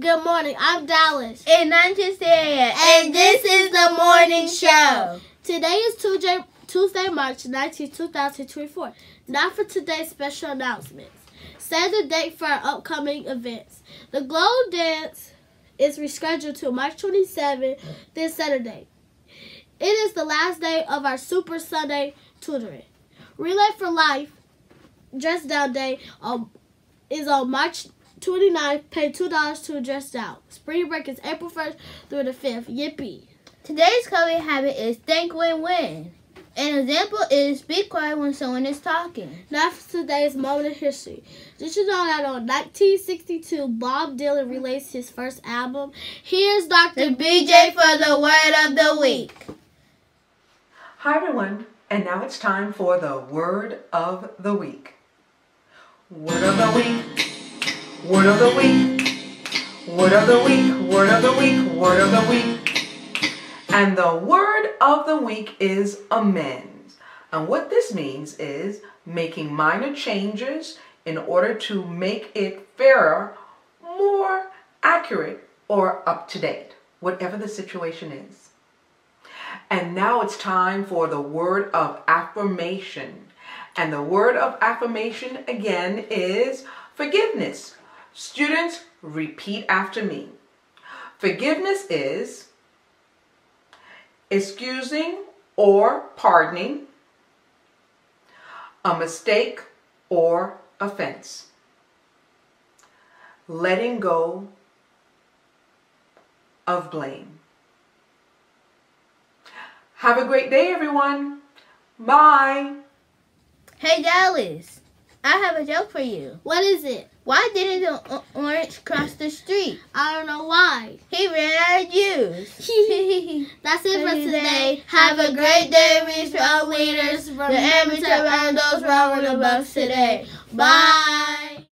Good morning. I'm Dallas. And I'm Cecilia. And this is the morning show. Today is Tuesday, Tuesday March 19, 2024. Now for today's special announcements. Save the date for our upcoming events. The Glow Dance is rescheduled to March 27 this Saturday. It is the last day of our Super Sunday tutoring. Relay for Life Dress Down Day um, is on March 29th. Pay $2 to dress out. Spring break is April 1st through the 5th. Yippee! Today's coping habit is think win win. An example is be quiet when someone is talking. Now for today's moment in history. Did you know that on 1962, Bob Dylan released his first album? Here's Dr. The BJ for the word of the week. Hi everyone, and now it's time for the word of the week. Word of the week, word of the week, word of the week, word of the week, word of the week. And the word of the week is amends. And what this means is making minor changes in order to make it fairer, more accurate, or up to date, whatever the situation is. And now it's time for the word of affirmation. And the word of affirmation again is forgiveness. Students, repeat after me. Forgiveness is excusing or pardoning a mistake or offense. Letting go of blame. Have a great day, everyone. Bye. Hey Dallas, I have a joke for you. What is it? Why didn't the orange cross the street? I don't know why. He ran out of juice. That's it for today. Have a great day, respect leaders. The amateur round those with the bus today. Bye.